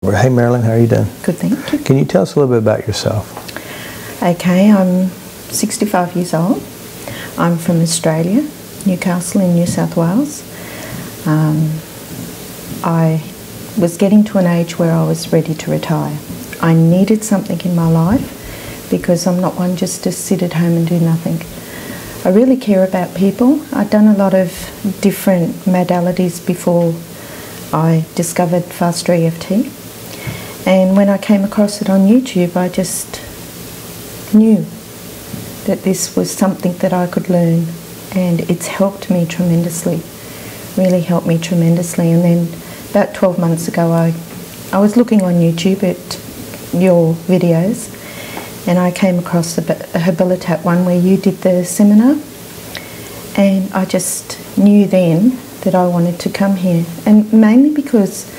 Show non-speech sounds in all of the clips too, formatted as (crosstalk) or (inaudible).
Hey Marilyn, how are you doing? Good, thank you. Can you tell us a little bit about yourself? Okay, I'm 65 years old. I'm from Australia, Newcastle in New South Wales. Um, I was getting to an age where I was ready to retire. I needed something in my life because I'm not one just to sit at home and do nothing. I really care about people. I've done a lot of different modalities before I discovered Faster EFT. And when I came across it on YouTube, I just knew that this was something that I could learn, and it's helped me tremendously. Really helped me tremendously. And then about 12 months ago, I, I was looking on YouTube at your videos, and I came across the Habilitat one where you did the seminar, and I just knew then that I wanted to come here, and mainly because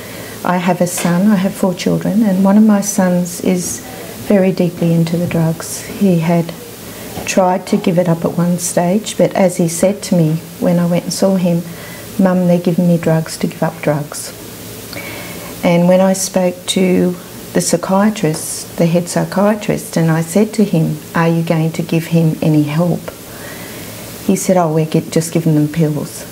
I have a son, I have four children, and one of my sons is very deeply into the drugs. He had tried to give it up at one stage, but as he said to me when I went and saw him, Mum, they're giving me drugs to give up drugs. And when I spoke to the psychiatrist, the head psychiatrist, and I said to him, Are you going to give him any help? He said, Oh, we're just giving them pills.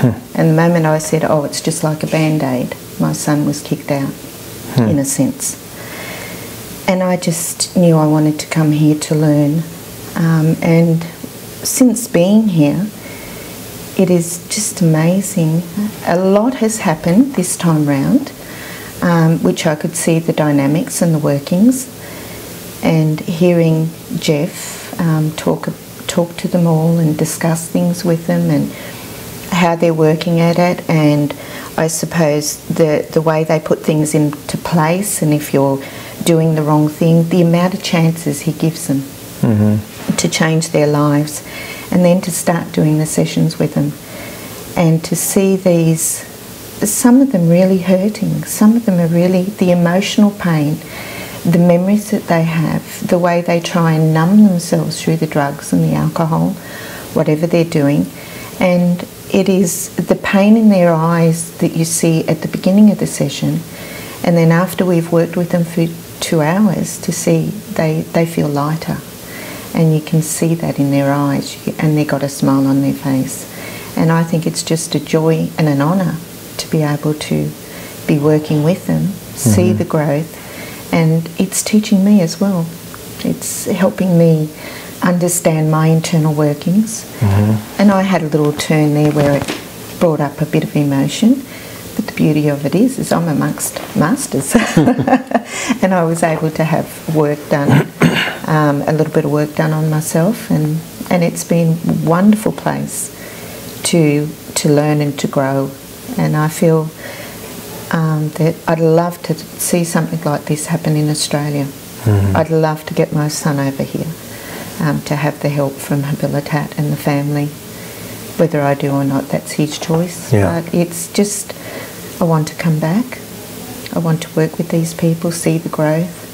Hmm. And the moment I said, Oh, it's just like a band aid, my son was kicked out, hmm. in a sense. And I just knew I wanted to come here to learn. Um, and since being here, it is just amazing. A lot has happened this time round, um, which I could see the dynamics and the workings. And hearing Jeff um, talk talk to them all and discuss things with them and how they're working at it and I suppose the, the way they put things into place and if you're doing the wrong thing, the amount of chances he gives them mm-hmm. to change their lives and then to start doing the sessions with them and to see these, some of them really hurting, some of them are really the emotional pain, the memories that they have, the way they try and numb themselves through the drugs and the alcohol, whatever they're doing. And it is the pain in their eyes that you see at the beginning of the session, and then after we've worked with them for two hours to see they, they feel lighter. And you can see that in their eyes, and they've got a smile on their face. And I think it's just a joy and an honour to be able to be working with them, mm-hmm. see the growth, and it's teaching me as well. It's helping me understand my internal workings. Mm-hmm. And I had a little turn there where it brought up a bit of emotion. But the beauty of it is, is I'm amongst masters, (laughs) and I was able to have work done, um, a little bit of work done on myself, and and it's been a wonderful place to to learn and to grow. And I feel um, that I'd love to see something like this happen in Australia. Mm-hmm. I'd love to get my son over here um, to have the help from Habilitat and the family. Whether I do or not, that's his choice. Yeah. But it's just, I want to come back. I want to work with these people, see the growth.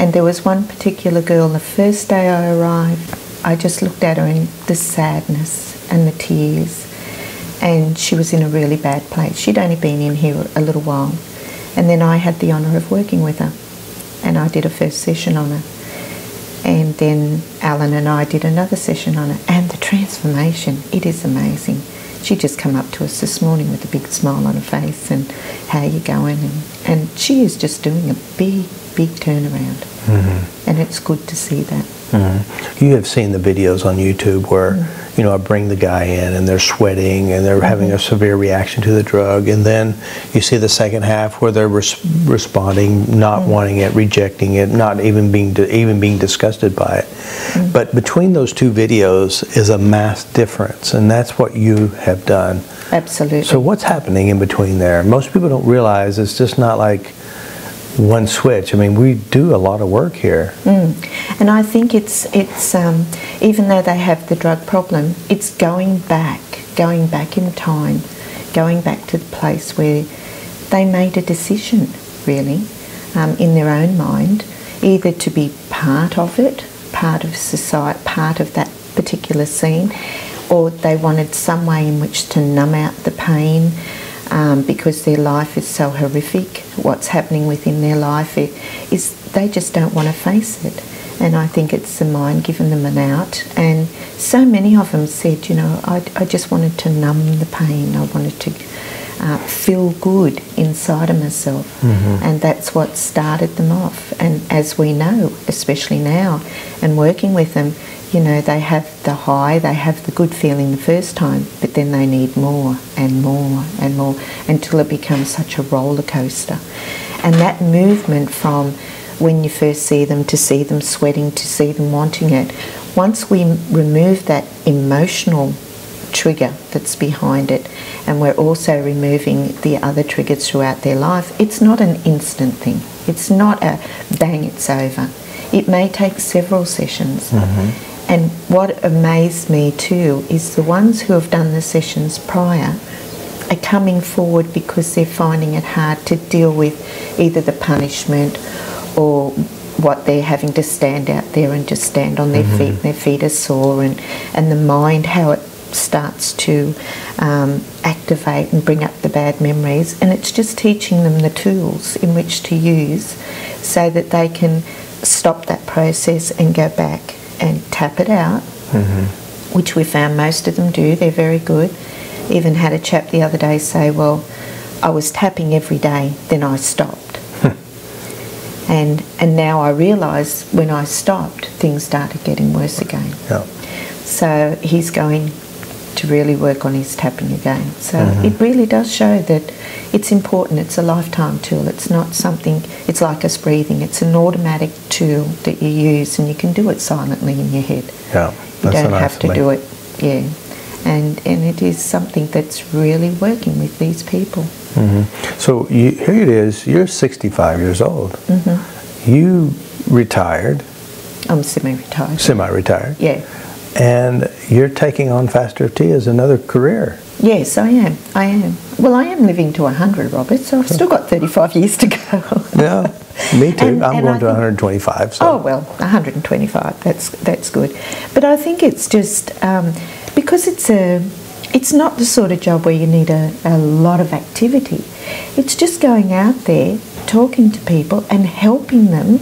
And there was one particular girl, the first day I arrived, I just looked at her and the sadness and the tears. And she was in a really bad place. She'd only been in here a little while. And then I had the honour of working with her. And I did a first session on her. And then Alan and I did another session on it, and the transformation, it is amazing. She just come up to us this morning with a big smile on her face and how you going and, and she is just doing a big, big turnaround. Mm-hmm. And it's good to see that. Mm-hmm. You have seen the videos on YouTube where, mm-hmm. You know, I bring the guy in and they're sweating and they're having a severe reaction to the drug, and then you see the second half where they're res- responding, not mm-hmm. wanting it, rejecting it, not even being even being disgusted by it. Mm-hmm. But between those two videos is a mass difference, and that's what you have done. Absolutely. So what's happening in between there? Most people don't realize it's just not like one switch. I mean, we do a lot of work here. Mm. And I think it's it's um, even though they have the drug problem, it's going back, going back in time, going back to the place where they made a decision, really, um, in their own mind, either to be part of it, part of society, part of that particular scene, or they wanted some way in which to numb out the pain um, because their life is so horrific. What's happening within their life is they just don't want to face it. And I think it's the mind giving them an out. And so many of them said, you know, I, I just wanted to numb the pain. I wanted to uh, feel good inside of myself. And that's what started them off. And as we know, especially now, and working with them, you know, they have the high, they have the good feeling the first time, but then they need more and more and more until it becomes such a roller coaster. And that movement from when you first see them to see them sweating to see them wanting it, once we remove that emotional trigger that's behind it and we're also removing the other triggers throughout their life, it's not an instant thing. It's not a bang, it's over. It may take several sessions. Mm-hmm. And what amazed me too is the ones who have done the sessions prior are coming forward because they're finding it hard to deal with either the punishment or what they're having to stand out there and just stand on their feet. And their feet are sore and, and the mind how it starts to um, activate and bring up the bad memories. And it's just teaching them the tools in which to use so that they can stop that process and go back and tap it out which we found most of them do. They're very good. Even had a chap the other day say, "Well, I was tapping every day, then I stopped." (laughs) and and now I realise when I stopped, things started getting worse again. Yeah. So he's going to really work on his tapping again. So it really does show that it's important. It's a lifetime tool. It's not something. It's like us breathing. It's an automatic tool that you use, and you can do it silently in your head. Yeah. You don't have to do it. Yeah. And and it is something that's really working with these people. So you, here it is. You're 65 years old. Mm-hmm. You retired, I'm semi-retired. semi-retired, yeah. And you're taking on Faster EFT as another career. Yes, I am. I am. Well, I am living to 100, Robert, so I've still got 35 years to go. (laughs) Yeah, me too. And- I'm and going to think- 125. So. Oh well, 125. That's that's good. But I think it's just um, because it's a it's not the sort of job where you need a, a lot of activity. It's just going out there, talking to people, and helping them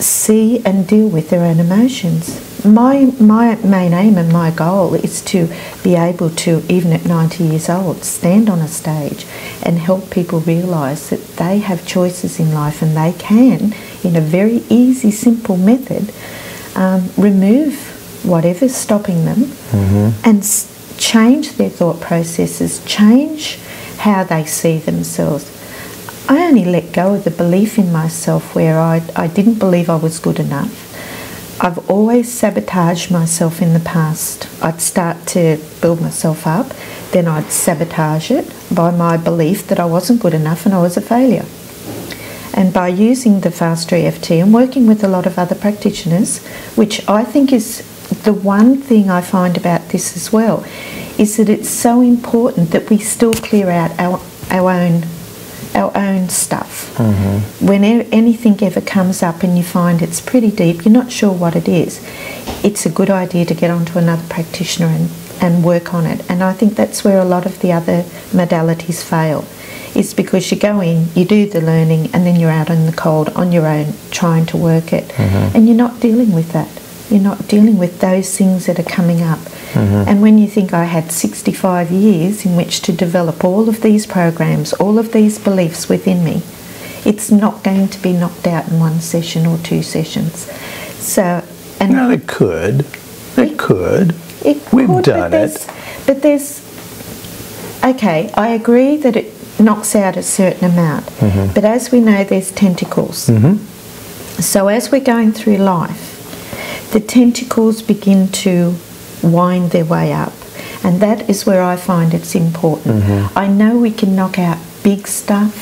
see and deal with their own emotions. My my main aim and my goal is to be able to, even at 90 years old, stand on a stage and help people realise that they have choices in life and they can, in a very easy, simple method, um, remove whatever's stopping them and s- change their thought processes, change how they see themselves. I only let go of the belief in myself where I, I didn't believe I was good enough. I've always sabotaged myself in the past. I'd start to build myself up, then I'd sabotage it by my belief that I wasn't good enough and I was a failure. And by using the Fast EFT and working with a lot of other practitioners, which I think is the one thing I find about this as well, is that it's so important that we still clear out our, our own our own stuff. When e- anything ever comes up and you find it's pretty deep, you're not sure what it is, it's a good idea to get onto another practitioner and, and work on it. And I think that's where a lot of the other modalities fail. Is because you go in, you do the learning, and then you're out in the cold on your own trying to work it. Mm-hmm. And you're not dealing with that. You're not dealing with those things that are coming up. And when you think I had 65 years in which to develop all of these programs, all of these beliefs within me, it's not going to be knocked out in one session or two sessions. So, and Now it could. It could. it We've could, done but it. But there's, okay, I agree that it knocks out a certain amount, Mm-hmm. but as we know, there's tentacles. So as we're going through life, the tentacles begin to wind their way up, and that is where I find it's important. Mm-hmm. I know we can knock out big stuff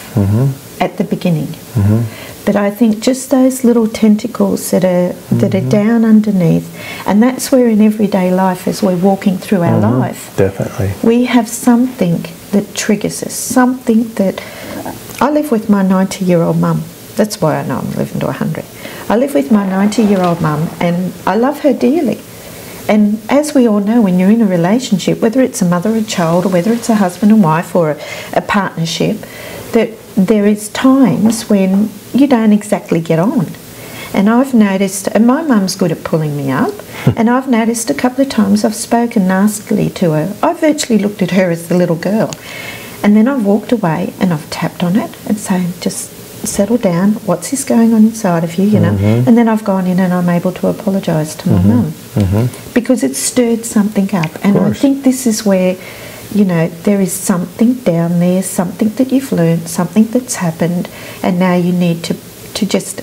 at the beginning. Mm-hmm. But I think just those little tentacles that are that Mm-hmm. are down underneath, and that's where in everyday life, as we're walking through our Mm-hmm. life, Definitely. we have something that triggers us, something that I live with my 90 year old mum. That's why I know I'm living to 100. I live with my 90 year old mum and I love her dearly. And as we all know, when you're in a relationship, whether it's a mother and child, or whether it's a husband and wife, or a, a partnership, that there is times when you don't exactly get on. And I've noticed, and my mum's good at pulling me up, (laughs) and I've noticed a couple of times I've spoken nastily to her. I've virtually looked at her as the little girl. And then I've walked away and I've tapped on it and saying, just settle down. What's this going on inside of you, you know? Mm-hmm. And then I've gone in and I'm able to apologise to my mm-hmm. mum mm-hmm. because it's stirred something up. And I think this is where, you know, there is something down there, something that you've learned, something that's happened, and now you need to, to just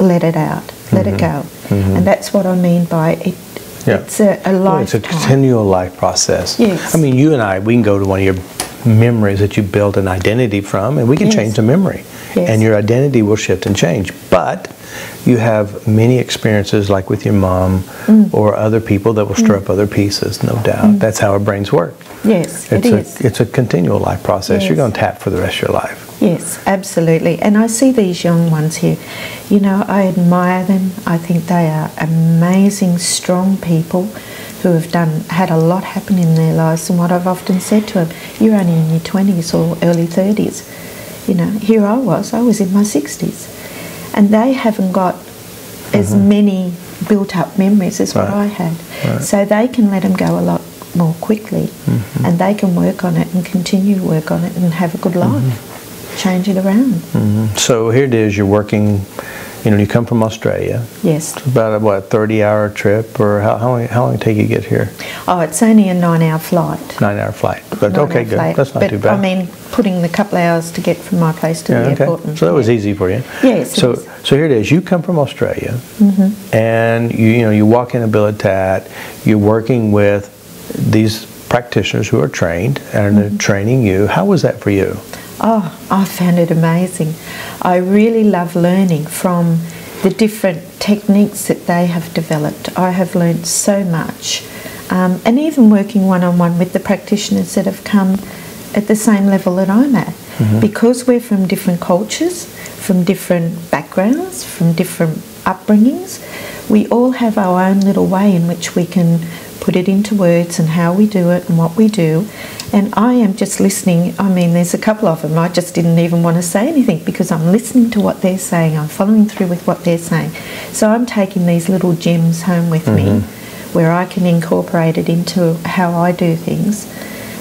let it out, let it go. And that's what I mean by it. Yeah. It's a, a Well, it's a continual life process. Yes. I mean, you and I, we can go to one of your memories that you built an identity from, and we can Yes. change the memory. Yes. And your identity will shift and change. But you have many experiences, like with your mom Mm. or other people, that will stir up other pieces, no doubt. That's how our brains work. yes, It's it a, is. It's a continual life process. You're going to tap for the rest of your life. Yes, absolutely. And I see these young ones here. You know, I admire them. I think they are amazing, strong people who have done had a lot happen in their lives. And what I've often said to them, you're only in your twenties or early thirties. You know, here I was. I was in my sixties, and they haven't got as many built-up memories as what Mm-hmm. I had. Right. So they can let them go a lot more quickly, Mm-hmm. and they can work on it and continue to work on it and have a good life Mm-hmm. change it around. Mhm. So here it is. You're working. You know, you come from Australia. Yes. It's about a what 30 hour trip, or how, how long? How long did it take you to get here? Oh, it's only a nine-hour flight. Nine hour flight. But Nine-hour okay, good. flight. That's not but, too bad. I mean, putting the couple hours to get from my place to yeah, the okay. airport. and- So that was easy for you. Yes, So. Mm-hmm. so here it is. You come from Australia, and you you know you walk in Habilitat. You're working with these practitioners who are trained and Mm-hmm. they're training you. How was that for you? Oh, I found it amazing. I really love learning from the different techniques that they have developed. I have learned so much. Um, and even working one on one with the practitioners that have come at the same level that I'm at. Because we're from different cultures, from different backgrounds, from different upbringings, we all have our own little way in which we can put it into words and how we do it and what we do. And I am just listening. I mean, there's a couple of them. I just didn't even want to say anything because I'm listening to what they're saying. I'm following through with what they're saying. So I'm taking these little gems home with me mm-hmm. where I can incorporate it into how I do things.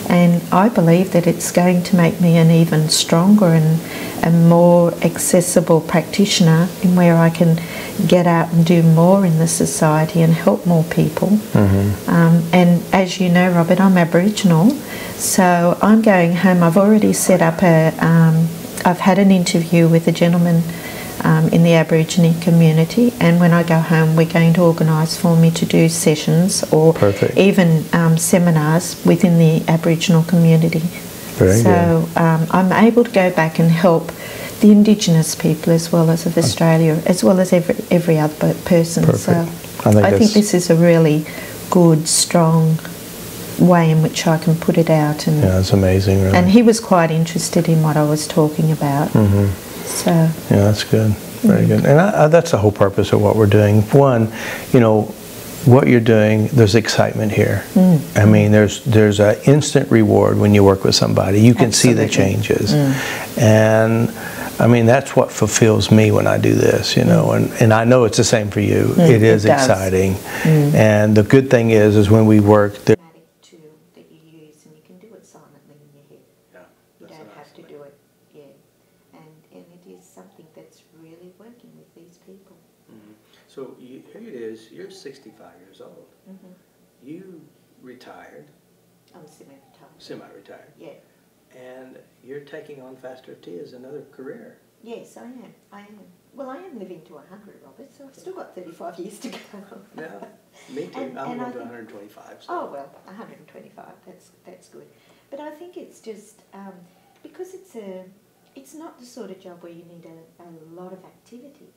And I believe that it's going to make me an even stronger and a more accessible practitioner in where I can get out and do more in the society and help more people. Um, and as you know, Robert, I'm Aboriginal, so I'm going home. I've already set up a. Um, I've had an interview with a gentleman um, in the Aborigine community, and when I go home, we're going to organise for me to do sessions or Perfect. even um, seminars within the Aboriginal community. Very so um, I'm able to go back and help the Indigenous people as well as of Australia, as well as every every other person. Perfect. So I think I think this is a really good, strong way in which I can put it out. And Yeah, it's amazing. Really. and he was quite interested in what I was talking about. Mm-hmm. So Yeah, that's good. Very Mm-hmm. good. And I, I, that's the whole purpose of what we're doing. One, you know, what you're doing, there's excitement here. Mm. I mean, there's there's an instant reward when you work with somebody. You can see the Absolutely. Mm. changes, and I mean that's what fulfills me when I do this. You know, and, and I know it's the same for you. Mm, it is it does. Mm. exciting, and the good thing is, is when we work. There, tool that you use, and you can do it silently in your head. You don't have to do it, yeah. And, and it is something that's really working with these people. So you, here it is. You're 65 years old. Mm-hmm. You retired, I'm semi-retired. semi-retired. Yeah. And you're taking on Fast T as another career. Yes, I am. I am. Well, I am living to 100, Robert, so I've still got 35 years to go. Yeah, me too. And- I'm going to 125. So. Oh well, 125. That's that's good. But I think it's just um, because it's a, it's not the sort of job where you need a, a lot of activity.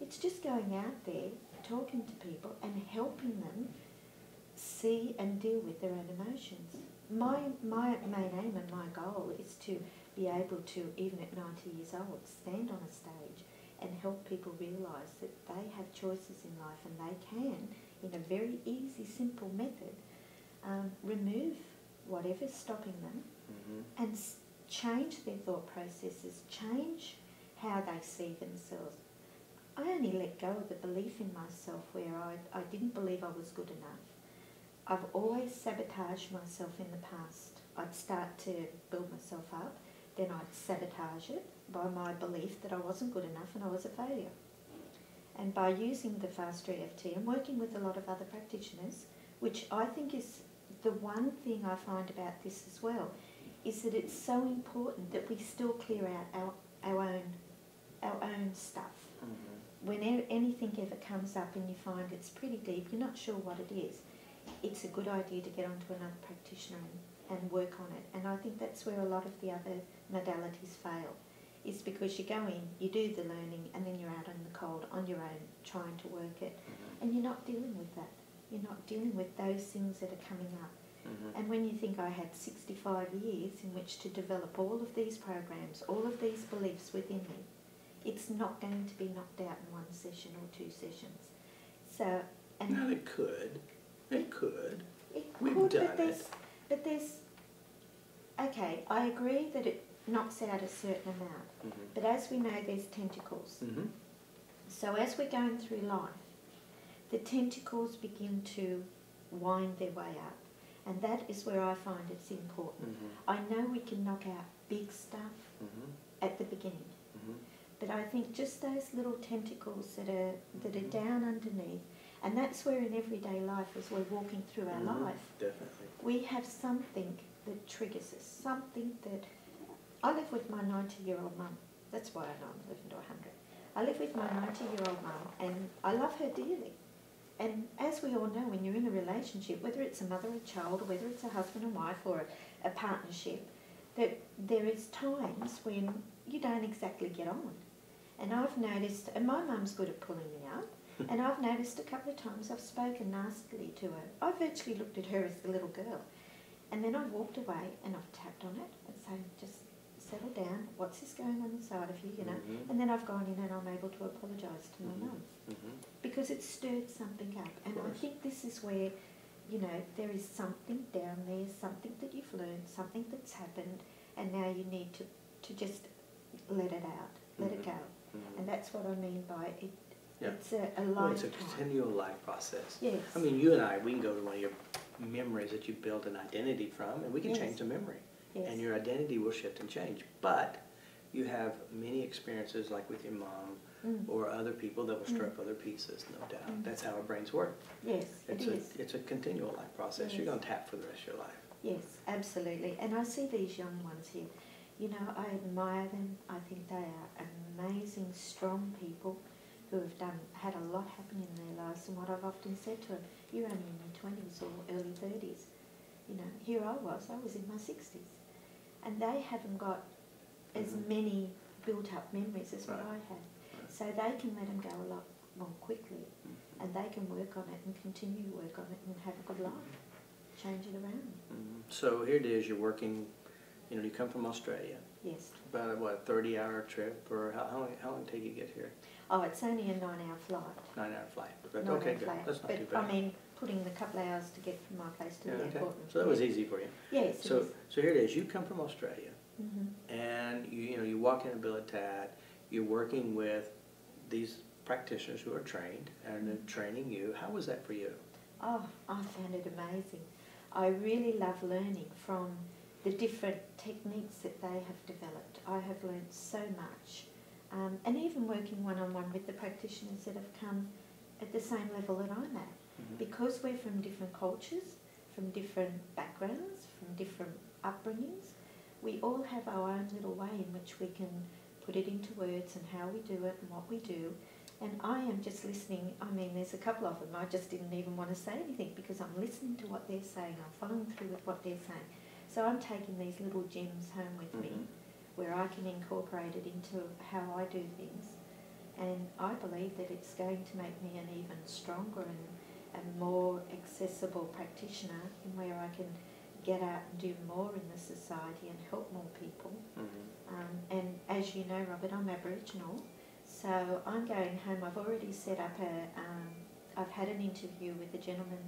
It's just going out there, talking to people, and helping them see and deal with their own emotions. My my main aim and my goal is to be able to, even at 90 years old, stand on a stage and help people realise that they have choices in life and they can in a very easy, simple method, um, remove whatever's stopping them Mhm. and s- change their thought processes, change how they see themselves. I only let go of the belief in myself where I, I didn't believe I was good enough. I've always sabotaged myself in the past. I'd start to build myself up, then I'd sabotage it by my belief that I wasn't good enough and I was a failure. And by using the fast EFT and working with a lot of other practitioners, which I think is the one thing I find about this as well, is that it's so important that we still clear out our, our own our own stuff. Mhm. When e- anything ever comes up and you find it's pretty deep, you're not sure what it is, it's a good idea to get onto another practitioner and, and work on it. And I think that's where a lot of the other modalities fail, is because you go in, you do the learning, and then you're out in the cold on your own trying to work it. Mhm. And you're not dealing with that. You're not dealing with those things that are coming up. Mhm. And when you think I had 65 years in which to develop all of these programs, all of these beliefs within me, it's not going to be knocked out in one session or two sessions. So, and No, it could. It could. it We've could, done but there's, it. but there's, okay, I agree that it knocks out a certain amount, Mhm. but as we know, there's tentacles. Mhm. So as we're going through life, the tentacles begin to wind their way up. And that is where I find it's important. Mhm. I know we can knock out big stuff Mhm. at the beginning, Mhm. but I think just those little tentacles that are that are down underneath, and that's where in everyday life, as we're walking through our Mhm. life, Definitely. we have something that triggers us, something that. I live with my 90 year old mum. That's why I know I'm living to 100. I live with my 90 year old mum and I love her dearly. And as we all know, when you're in a relationship, whether it's a mother and child, or whether it's a husband and wife or a, a partnership, that there is times when you don't exactly get on. And I've noticed, and my mum's good at pulling me up, and I've noticed a couple of times I've spoken nastily to her. I've virtually looked at her as the little girl. And then I've walked away and I've tapped on it and said, just settle down. What's this going on inside of you, you know? Mhm. And then I've gone in and I'm able to apologise to my Mhm. mum Mhm. because it stirred something up. And I think this is where, you know, there is something down there, something that you've learned, something that's happened, and now you need to, to just let it out, let it Mhm. go. Mhm. And that's what I mean by it. Yeah. It's a, a Well, it's a continual life process. Yes. I mean, you and I, we can go to one of your memories that you build an identity from, and we can Yes. change the memory. Yes. And your identity will shift and change. But you have many experiences, like with your mom Mm. or other people that will stir up other pieces, no doubt. Mm. That's how our brains work. Yes, it It's is. a, it's a continual life process. You're going to tap for the rest of your life. Yes, absolutely. And I see these young ones here. You know, I admire them. I think they are amazing, strong people who have done had a lot happen in their lives. And what I've often said to them, you're only in your twenties or early thirties. You know, here I was. I was in my sixties, and they haven't got as Mhm. many built-up memories as what I had. Right. So they can let them go a lot more quickly, Mhm. and they can work on it and continue to work on it and have a good life, change it around. Mhm. So here it is, you're working, you know, you come from Australia. Yes. About a, what, 30 hour trip, or how, how long, how long take you to get here? Oh, it's only a nine-hour flight. Nine hour flight. But Nine-hour okay, good. flight. That's not but too bad. I mean, putting the couple of hours to get from my place to Yeah, the okay. airport. and- So that was easy for you. Yes, it So, is. so here it is. You come from Australia, Mhm. and you, you know, you walk in Habilitat. You're working with these practitioners who are trained, and they're training you. How was that for you? Oh, I found it amazing. I really love learning from the different techniques that they have developed. I have learned so much. Um, and even working one-on-one with the practitioners that have come at the same level that I'm at. Mhm. Because we're from different cultures, from different backgrounds, from different upbringings, we all have our own little way in which we can put it into words and how we do it and what we do. And I am just listening. I mean, there's a couple of them. I just didn't even want to say anything because I'm listening to what they're saying. I'm following through with what they're saying. So I'm taking these little gems home with me Mhm. Where I can incorporate it into how I do things. And I believe that it's going to make me an even stronger and, and more accessible practitioner in where I can get out and do more in the society and help more people. Mhm. Um, and as you know, Robert, I'm Aboriginal, so I'm going home. I've already set up a, um, I've had an interview with a gentleman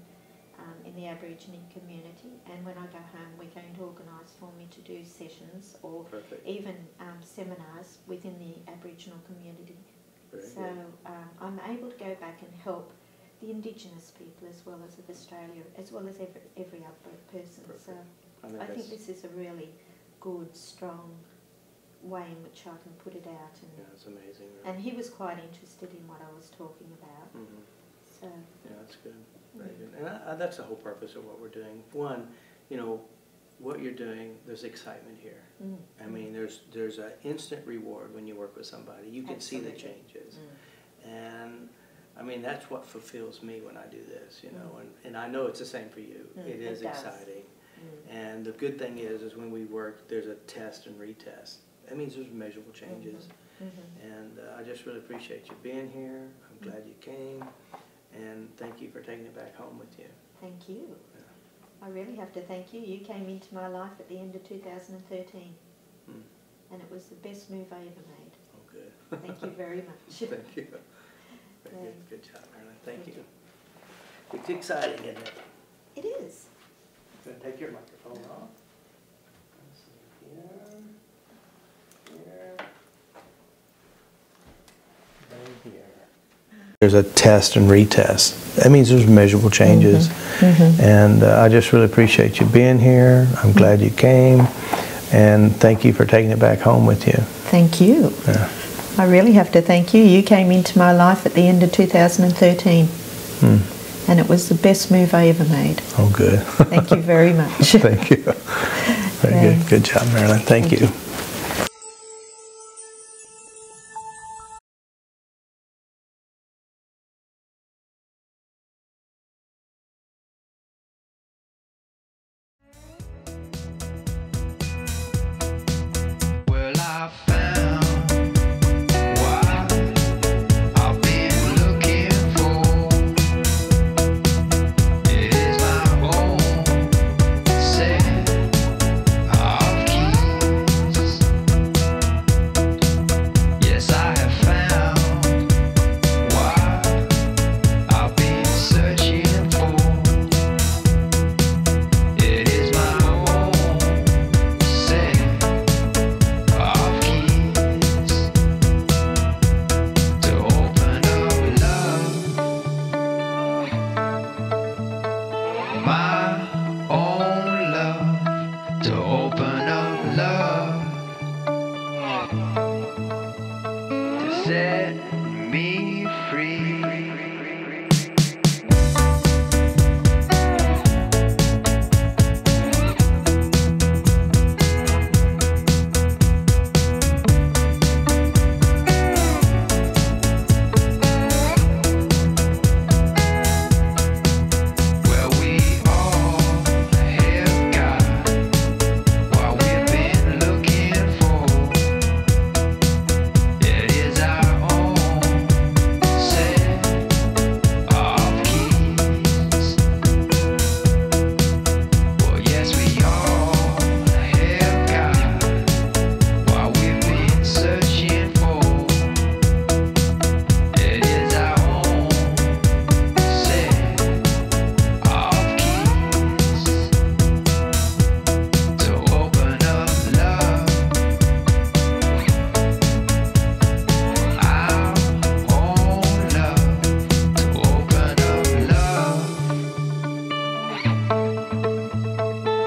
um, in the Aborigine community, and when I go home, we're going to organise for me to do sessions or Perfect. even um, seminars within the Aboriginal community. Very so um, I'm able to go back and help the Indigenous people as well as of Australia, as well as every, every other person. So I think I think this is a really good, strong way in which I can put it out. And, Yeah, it's amazing. and he was quite interested in what I was talking about. Mhm. So Yeah, that's good, very good. And I, I, that's the whole purpose of what we're doing. One, you know, what you're doing, there's excitement here. mm, I mean, there's, there's an instant reward when you work with somebody. You can see the changes. mm, And, I mean, that's what fulfills me when I do this, you know, Mm. and, and I know it's the same for you. Mm, It it is does. exciting. mm. And the good thing is, is when we work, there's a test and retest. That means there's measurable changes. Mhm. And uh, I just really appreciate you being here. I'm glad you came. And thank you for taking it back home with you. Thank you. Yeah. I really have to thank you. You came into my life at the end of 2013, Hmm. and it was the best move I ever made. Oh, good. Thank you very (laughs) much. Thank you. Very Yeah. good. Good job, Marilyn. Thank Thank you. It's exciting, isn't it? It is. Gonna take your microphone off. Let's see here. Here. Right here. There's a test and retest. That means there's measurable changes. And uh, I just really appreciate you being here. I'm glad you came. And thank you for taking it back home with you. Thank you. Yeah. I really have to thank you. You came into my life at the end of 2013, Hmm. and it was the best move I ever made. Oh, good. Thank you very (laughs) much. Thank you. (laughs) Very good. Good job, Marilyn. Thank Thank you. you.